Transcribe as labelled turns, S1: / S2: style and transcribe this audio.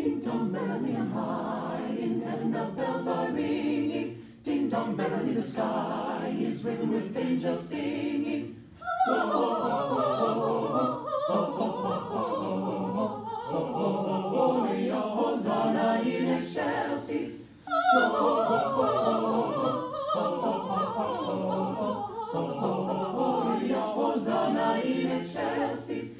S1: Ding dong, merrily on high, in heaven the bells are ringing. Ding dong, merrily the sky is riven with angels singing. Oh, oh, oh, oh, oh, oh, oh, oh, oh, Hosanna in excelsis. Oh, oh, oh, oh, oh, oh, oh, oh, Hosanna in excelsis.